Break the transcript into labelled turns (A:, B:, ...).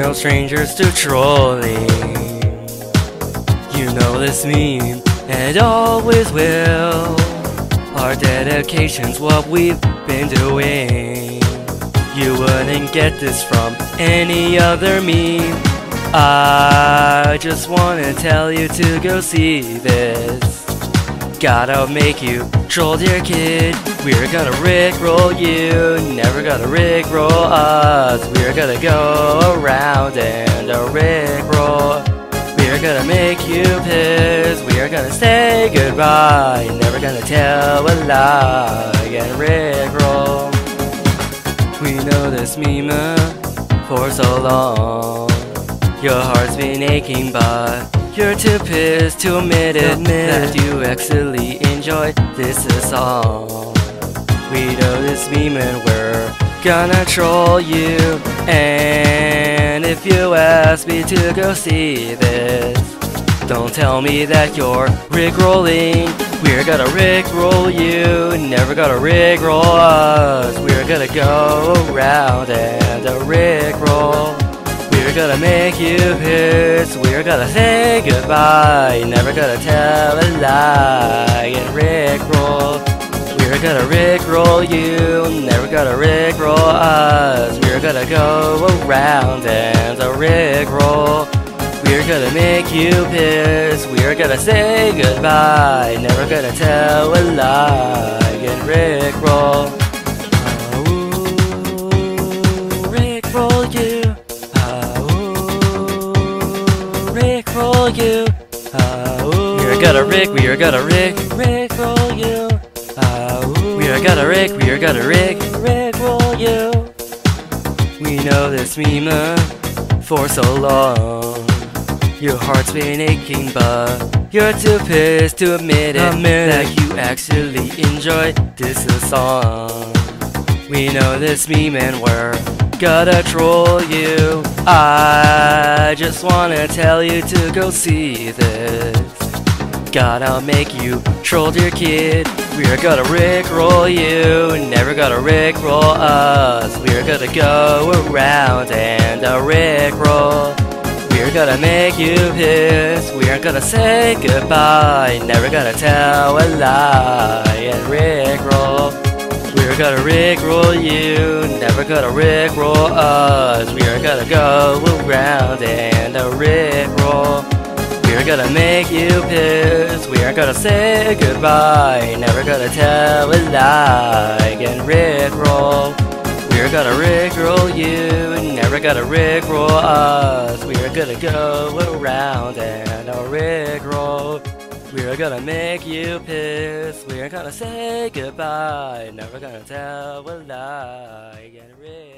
A: no strangers to trolling. You know this meme, and always will. Our dedication's what we've been doing. You wouldn't get this from any other meme. I just wanna tell you to go see this. Gotta make you troll your kid. We're gonna rickroll you, never gonna rickroll us. We're gonna go around and a rickroll. We're gonna make you piss. We're gonna say goodbye, never gonna tell a lie and rickroll. We know this meme for so long. Your heart's been aching, but you're too pissed to admit it that you actually enjoy this song. We know this meme and we're gonna troll you. And if you ask me to go see this, don't tell me that you're rickrolling. We're gonna rickroll you, never gonna rickroll us. We're gonna go around and a. We're gonna make you piss. We're gonna say goodbye. Never gonna tell a lie and rickroll. We're gonna rickroll you. Never gonna rickroll us. We're gonna go around and a rickroll. We're gonna make you piss. We're gonna say goodbye. Never gonna tell a lie and rickroll. Are gonna rick, we are gonna rick, rickroll you. Oh, we are gonna rick, we are gonna rick, roll you. We know this meme for so long. Your heart's been aching, but you're too pissed to admit it that you actually enjoy this song. We know this meme and we're gonna troll you. I just wanna tell you to go see this. Gotta make you troll your kid. We're gonna rickroll you, never gonna rickroll us. We're gonna go around and a rickroll. We're gonna make you piss. We're gonna say goodbye, never gonna tell a lie and rickroll. We're gonna rickroll you, never gonna rickroll us. We're gonna go around and a rickroll. Gonna make you piss. We're gonna say goodbye, never gonna tell a lie and rickroll. We're gonna rickroll you, and never gonna rickroll us. We're gonna go around and a rickroll. We're gonna make you piss. We're gonna say goodbye. Never gonna tell a lie. Get Rick.